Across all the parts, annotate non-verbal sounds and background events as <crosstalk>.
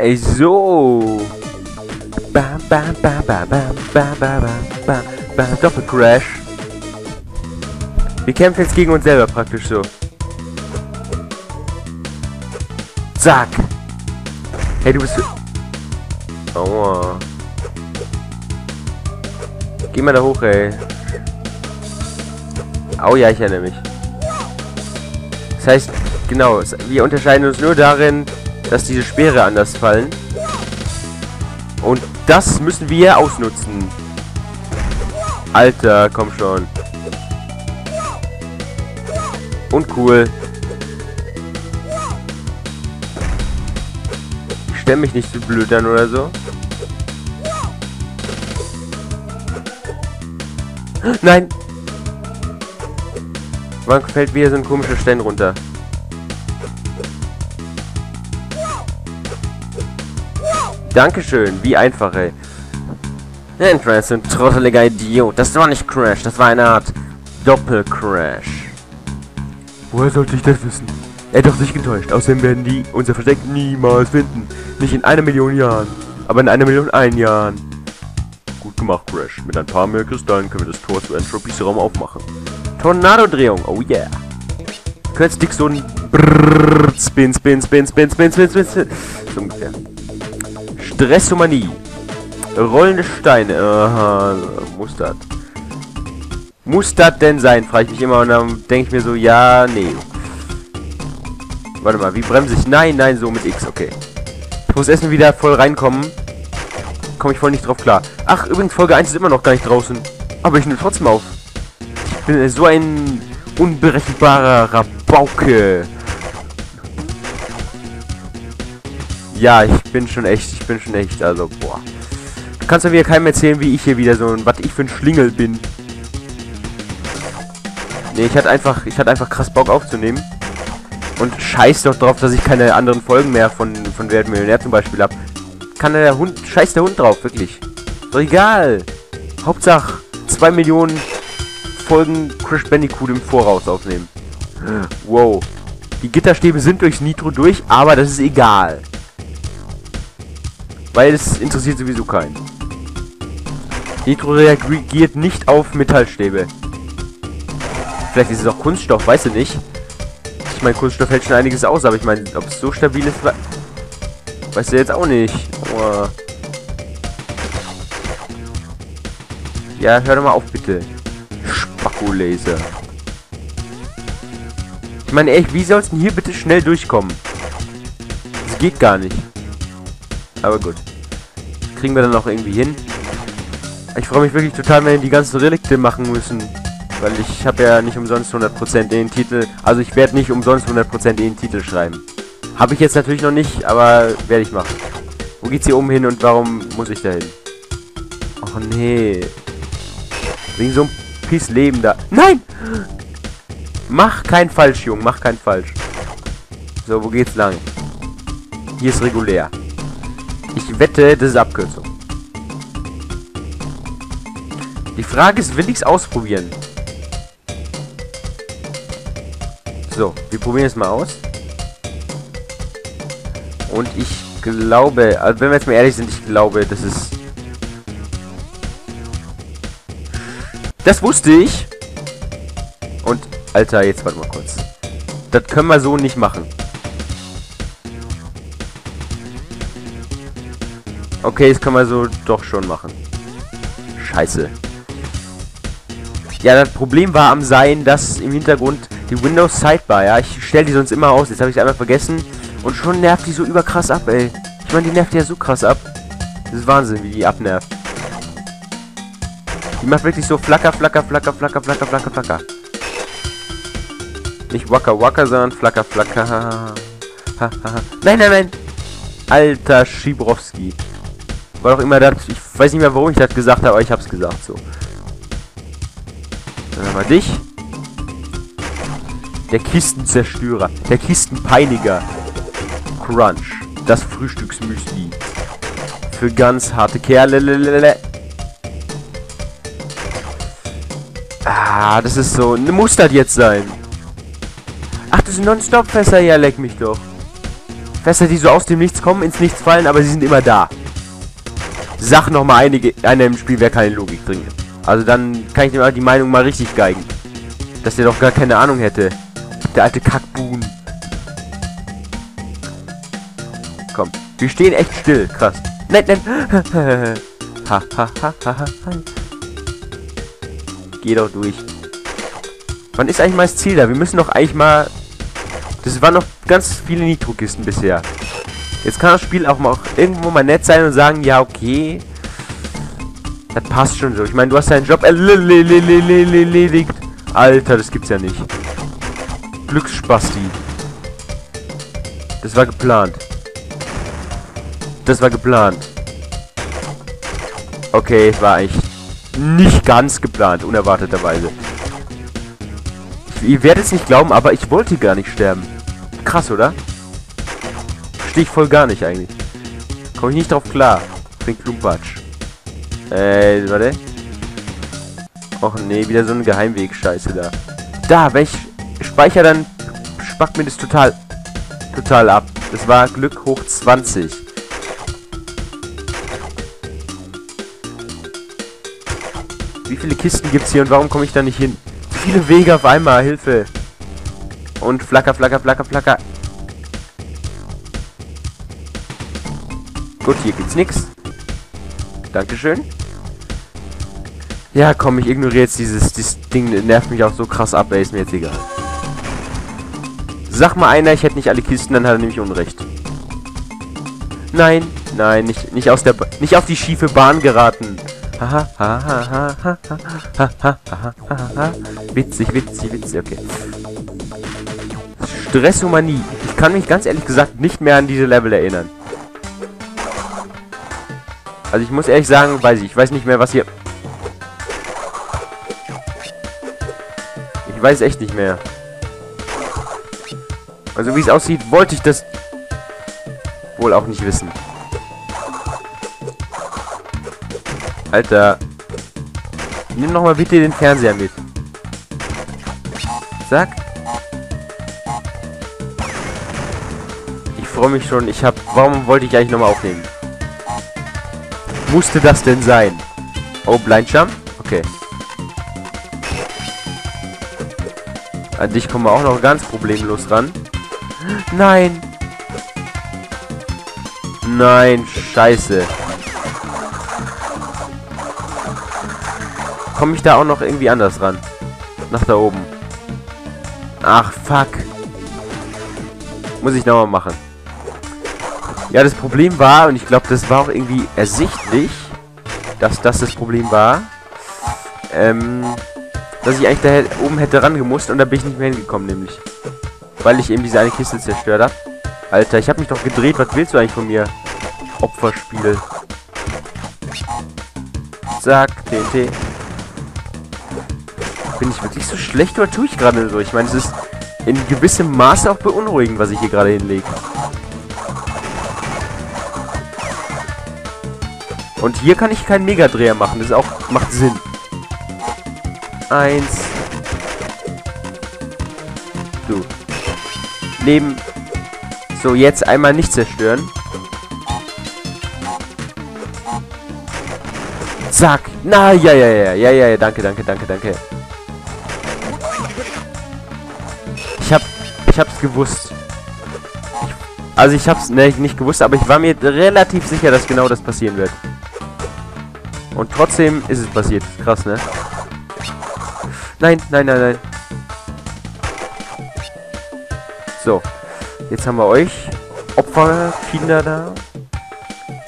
Ey, so. Bam, bam, bam, bam, bam, bam, bam, bam, bam, Doppelcrash. Wir kämpfen jetzt gegen uns selber praktisch so. Zack. Hey, du bist... Aua. Geh mal da hoch, ey. Au ja, ich erinnere mich. Das heißt, genau, wir unterscheiden uns nur darin, dass diese Speere anders fallen. Und das müssen wir ausnutzen. Alter, komm schon. Und cool. Ich stelle mich nicht zu blöd an oder so. Nein! Wann fällt wieder so ein komischer Stein runter? Dankeschön, wie einfach, ey. Entrance, ein trotteliger Idiot. Das war nicht Crash, das war eine Art Doppelcrash. Woher sollte ich das wissen? Er hat doch sich getäuscht. Außerdem werden die unser Versteck niemals finden. Nicht in einer Million Jahren, aber in einer Million ein Jahren. Gut gemacht, Crash. Mit ein paar mehr Kristallen können wir das Tor zu Entropies Raum aufmachen. Tornado-Drehung, oh yeah. Könnt Stick so ein Brrrr, Spin, Spin, Spin, Spin, Spin, Spin, Spin, Spin. So ungefähr. Stressomanie. Rollende Steine. Aha, muss das. Muss das denn sein? Frage ich mich immer und dann denke ich mir so, ja, nee. Warte mal, wie bremse ich? Nein, nein, so mit X, okay. Ich muss erstmal wieder voll reinkommen. Komme ich voll nicht drauf klar. Ach, übrigens, Folge 1 ist immer noch gar nicht draußen. Aber ich nehme trotzdem auf. Ich bin so ein unberechenbarer Rabauke. Ja, ich bin schon echt, ich bin schon echt, also, boah. Du kannst ja wieder keinem erzählen, wie ich hier wieder so ein, was ich für ein Schlingel bin. Nee, ich hatte einfach, ich hatte einfach krass Bock aufzunehmen. Und scheiß doch drauf, dass ich keine anderen Folgen mehr von, von Wer Millionär zum Beispiel hab. Kann der Hund, scheiß der Hund drauf, wirklich. Doch egal. Hauptsache, zwei Millionen Folgen Crash Bandicoot im Voraus aufnehmen. Wow. Die Gitterstäbe sind durchs Nitro durch, aber das ist egal. Weil es interessiert sowieso keinen. Nitro reagiert nicht auf Metallstäbe. Vielleicht ist es auch Kunststoff, weißt du nicht. Ich meine, Kunststoff hält schon einiges aus, aber ich meine, ob es so stabil ist, weißt du jetzt auch nicht. Oh. Ja, hör doch mal auf, bitte. Spacko-Laser. Ich meine, echt, wie soll es denn hier bitte schnell durchkommen? Das geht gar nicht. Aber gut. Kriegen wir dann auch irgendwie hin. Ich freue mich wirklich total, wenn wir die ganzen Relikte machen müssen. Weil ich habe ja nicht umsonst 100% den Titel. Also ich werde nicht umsonst 100% den Titel schreiben. Habe ich jetzt natürlich noch nicht, aber werde ich machen. Wo geht's hier oben hin und warum muss ich da hin? Och nee. Wegen so einem Piss Leben da. Nein! Mach kein Falsch, Junge. Mach kein Falsch. So, wo geht's lang? Hier ist regulär. Ich wette, das ist Abkürzung. Die Frage ist, will ich es ausprobieren? So, wir probieren es mal aus. Und ich glaube, also wenn wir jetzt mal ehrlich sind, ich glaube, das ist... Das wusste ich! Und, Alter, jetzt warte mal kurz. Das können wir so nicht machen. Okay, das können wir so doch schon machen. Scheiße. Ja, das Problem war am Sein, dass im Hintergrund die Windows Sidebar, ja, ich stelle die sonst immer aus, jetzt habe ich es einmal vergessen. Und schon nervt die so überkrass ab, ey. Ich meine, die nervt ja so krass ab. Das ist Wahnsinn, wie die abnervt. Die macht wirklich so flacker, flacker, flacker, flacker, flacker, flacker, flacker. Nicht wacker, wacker, sondern flacker, flacker. <laughs> nein, nein, nein. Alter Schibrowski. War doch immer das. Ich weiß nicht mehr, warum ich das gesagt habe, aber ich hab's gesagt so. Dann haben wir dich. Der Kistenzerstörer. Der Kistenpeiniger. Crunch. Das Frühstücksmüsli. Für ganz harte Kerle. Ah, das ist so. Muss das jetzt sein? Ach, das sind Non-Stop-Fässer. Ja, leck mich doch. Fässer, die so aus dem Nichts kommen, ins Nichts fallen, aber sie sind immer da. Sag noch mal einige, einer im Spiel, wer keine Logik drin Also dann kann ich dir die Meinung mal richtig geigen. Dass der doch gar keine Ahnung hätte. Der alte Kackbuhn. Komm, wir stehen echt still. Krass. Nein, nein. <laughs> ha, ha, ha, ha, ha. Geh doch durch. Wann ist eigentlich mal das Ziel da? Wir müssen doch eigentlich mal... Das waren noch ganz viele Nitro-Kisten bisher. Jetzt kann das Spiel auch mal irgendwo mal nett sein und sagen, ja, okay. Das passt schon so. Ich meine, du hast deinen Job erledigt. Alter, das gibt's ja nicht. Glücksspasti. Das war geplant. Das war geplant. Okay, war eigentlich nicht ganz geplant, unerwarteterweise. Ihr werdet es nicht glauben, aber ich wollte gar nicht sterben. Krass, oder? Verstehe ich voll gar nicht eigentlich. Komme ich nicht drauf klar. Klingt Klumpatsch. Äh, warte. Och nee, wieder so ein Geheimweg-Scheiße da. Da, wenn ich speichere, dann spackt mir das total, total ab. Das war Glück hoch 20. Wie viele Kisten gibt's hier und warum komme ich da nicht hin? viele Wege auf einmal, Hilfe. Und flacker, flacker, flacker, flacker. Gut, hier gibt's nichts. Dankeschön. Ja, komm, ich ignoriere jetzt dieses, dieses Ding. Nervt mich auch so krass ab, ey, ist mir jetzt egal. Sag mal einer, ich hätte nicht alle Kisten, dann hat er nämlich Unrecht. Nein, nein, nicht, nicht aus der, ba nicht auf die schiefe Bahn geraten. Witzig, witzig, witzig, okay. Stressomanie. Ich kann mich ganz ehrlich gesagt nicht mehr an diese Level erinnern. Also ich muss ehrlich sagen, weiß ich, ich weiß nicht mehr, was hier... Ich weiß echt nicht mehr. Also wie es aussieht, wollte ich das wohl auch nicht wissen. Alter. Nimm noch mal bitte den Fernseher mit. Zack. Ich freue mich schon. Ich hab. Warum wollte ich eigentlich nochmal aufnehmen? Musste das denn sein? Oh, Blind Jump? Okay. An dich kommen wir auch noch ganz problemlos ran. Nein. Nein, scheiße. Komme ich da auch noch irgendwie anders ran? Nach da oben. Ach, fuck. Muss ich nochmal machen. Ja, das Problem war, und ich glaube, das war auch irgendwie ersichtlich, dass das das Problem war, ähm, dass ich eigentlich da oben hätte rangemusst und da bin ich nicht mehr hingekommen, nämlich. Weil ich eben diese eine Kiste zerstört habe. Alter, ich habe mich doch gedreht. Was willst du eigentlich von mir? Opferspiel. Zack, TNT. Bin ich wirklich so schlecht oder tue ich gerade so? Ich meine, es ist in gewissem Maße auch beunruhigend, was ich hier gerade hinlege. Und hier kann ich keinen Megadreher machen. Das auch macht Sinn. Eins. Du. Leben. So, jetzt einmal nicht zerstören. Zack. Na, ja, ja, ja, ja, ja, ja, danke, danke, danke, danke. Ich hab, ich hab's gewusst. Also ich hab's ne, nicht gewusst, aber ich war mir relativ sicher, dass genau das passieren wird. Und trotzdem ist es passiert. Krass, ne? Nein, nein, nein, nein. So. Jetzt haben wir euch. Opferkinder da.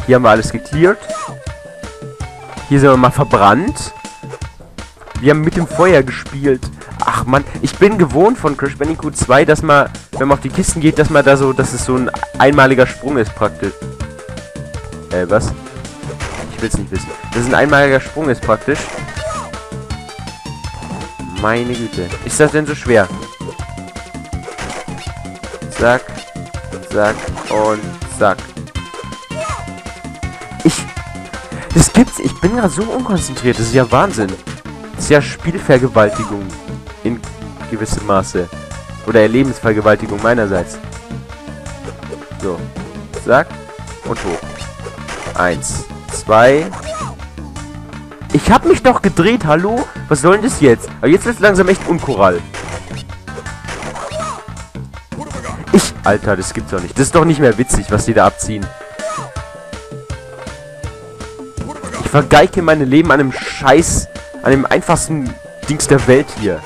Hier haben wir alles geklärt. Hier sind wir mal verbrannt. Wir haben mit dem Feuer gespielt. Ach man, ich bin gewohnt von Crash Bandicoot 2, dass man, wenn man auf die Kisten geht, dass man da so, dass es so ein einmaliger Sprung ist praktisch. Äh, was? Will's nicht wissen. Das ist ein einmaliger Sprung ist praktisch. Meine Güte. Ist das denn so schwer? Zack. Zack. Und zack. Ich... Das gibt's... Ich bin gerade so unkonzentriert. Das ist ja Wahnsinn. Das ist ja Spielvergewaltigung in gewissem Maße. Oder Erlebensvergewaltigung meinerseits. So. Zack. Und hoch. Eins. Zwei. Ich hab mich doch gedreht, hallo? Was soll denn das jetzt? Aber jetzt ist langsam echt unkoral. Ich, Alter, das gibt's doch nicht. Das ist doch nicht mehr witzig, was die da abziehen. Ich vergeige meine Leben an einem Scheiß, an dem einfachsten Dings der Welt hier.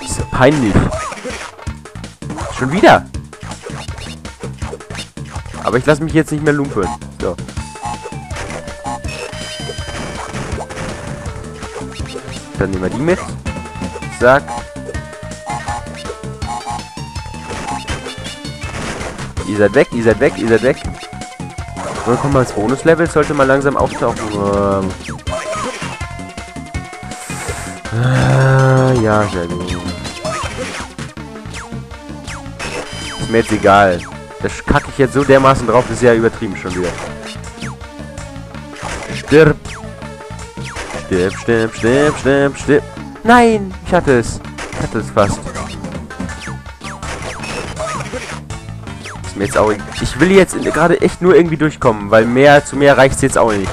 Das ist ja peinlich. Schon wieder. Aber ich lasse mich jetzt nicht mehr lumpen. Dann nehmen wir die mit. Zack. Ihr seid weg, ihr seid weg, ihr seid weg. Und dann kommen wir Bonuslevel, sollte mal langsam auftauchen. Ähm. Ah, ja, sehr gut. Ist mir jetzt egal. Das kacke ich jetzt so dermaßen drauf, ist ja übertrieben schon wieder. Stirb, stirb, stirb, stirb, stirb. Nein, ich hatte es. Ich hatte es fast. Ist mir jetzt auch... Ich will jetzt gerade echt nur irgendwie durchkommen, weil mehr zu mehr reicht es jetzt auch nicht.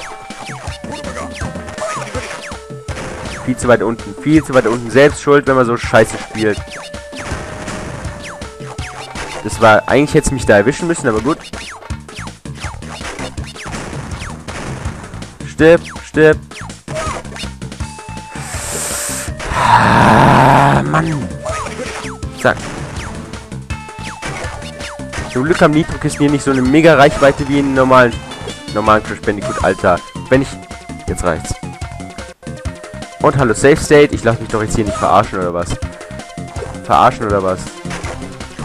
Viel zu weit unten. Viel zu weit unten. Selbst schuld, wenn man so scheiße spielt. Das war... Eigentlich hätte es mich da erwischen müssen, aber gut. Stirb, stirb. Ah, Mann. Zack. Zum Glück haben Nitro-Kisten hier nicht so eine mega Reichweite wie in normalen, normalen Crash Bandicoot, Alter. Wenn ich... Jetzt reicht's. Und hallo Safe State. Ich lasse mich doch jetzt hier nicht verarschen, oder was? Verarschen, oder was?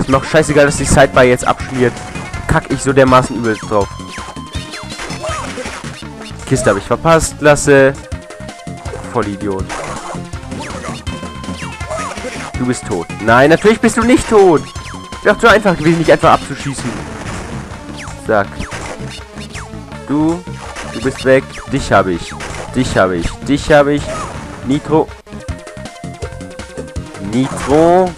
Ist mir auch scheißegal, dass die Sidebar jetzt abschmiert. Kack ich so dermaßen übel drauf. Kiste habe ich verpasst. Klasse. Vollidiot. Du bist tot. Nein, natürlich bist du nicht tot. Wäre doch so einfach gewesen, nicht einfach abzuschießen. Zack. Du, du bist weg. Dich habe ich. Dich habe ich. Dich habe ich. Nitro. Nitro.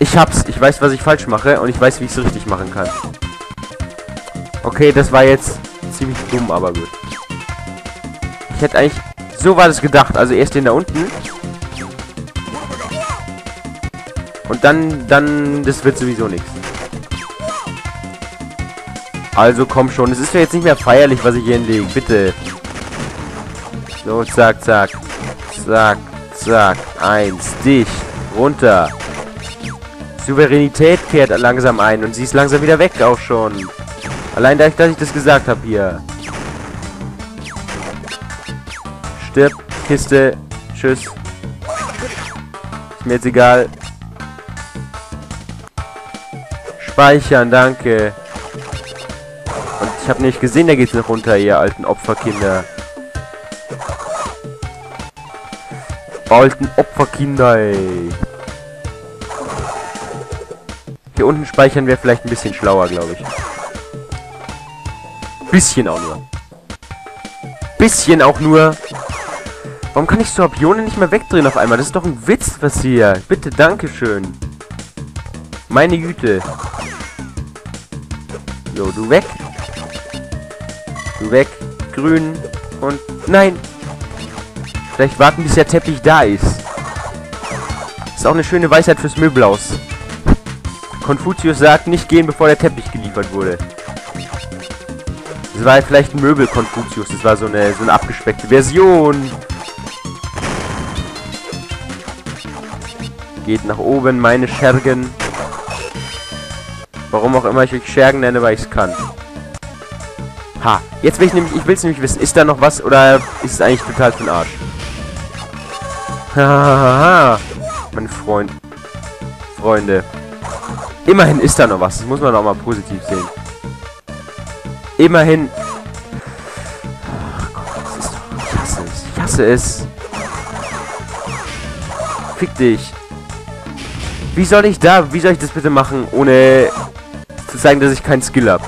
Ich hab's. Ich weiß, was ich falsch mache und ich weiß, wie ich es richtig machen kann. Okay, das war jetzt ziemlich dumm, aber gut. Ich hätte eigentlich... So war das gedacht. Also erst den da unten. Und dann, dann, das wird sowieso nichts. Also komm schon, es ist ja jetzt nicht mehr feierlich, was ich hier hinlege. Bitte. So, zack, zack. Zack, zack. Eins, dich. Runter. Souveränität kehrt langsam ein und sie ist langsam wieder weg auch schon. Allein dadurch, dass ich das gesagt habe hier. Stirb, Kiste, tschüss. Ist mir jetzt egal. Speichern, danke. Und ich habe nicht gesehen, da geht's noch runter, ihr alten Opferkinder. Alten Opferkinder, ey. Hier unten speichern wäre vielleicht ein bisschen schlauer, glaube ich. Bisschen auch nur. Bisschen auch nur. Warum kann ich Skorpione nicht mehr wegdrehen auf einmal? Das ist doch ein Witz, was hier. Bitte, Dankeschön. Meine Güte. So, du weg. Du weg. Grün. Und... Nein! Vielleicht warten, bis der Teppich da ist. Ist auch eine schöne Weisheit fürs Möbelhaus. Konfuzius sagt, nicht gehen, bevor der Teppich geliefert wurde. Das war vielleicht ein Möbel Konfuzius. Das war so eine, so eine abgespeckte Version. Geht nach oben, meine Schergen. Warum auch immer ich euch Schergen nenne, weil ich es kann. Ha, jetzt will ich nämlich, ich will es nämlich wissen, ist da noch was oder ist es eigentlich total für den Arsch? Hahaha, <laughs> mein Freund. Freunde. Immerhin ist da noch was, das muss man auch mal positiv sehen. Immerhin. Ach Gott, ich hasse es, ich hasse es. Fick dich. Wie soll ich da, wie soll ich das bitte machen, ohne zu zeigen, dass ich keinen Skill habe.